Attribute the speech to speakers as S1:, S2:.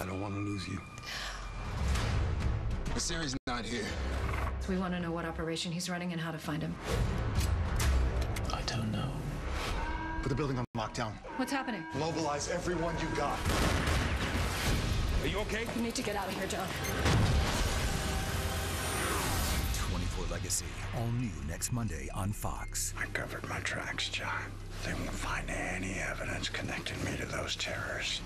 S1: I don't want to lose you. Siri's not here.
S2: We want to know what operation he's running and how to find him.
S3: I don't know.
S4: Put the building on lockdown.
S2: What's happening?
S4: Mobilize everyone you got.
S1: Are you okay?
S2: You need to get out of here, John.
S5: 24 Legacy, all new next Monday on Fox.
S6: I covered my tracks, John. They won't find any evidence connecting me to those terrors.